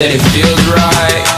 it feels right.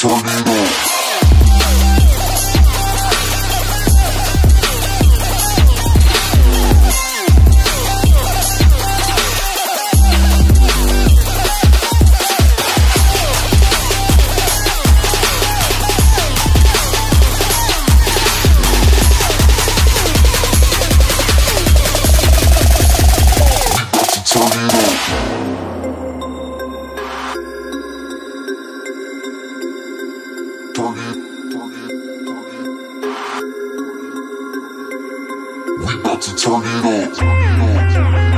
その to turn it up.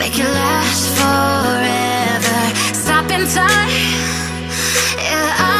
Make it last forever. Stop in time Yeah, I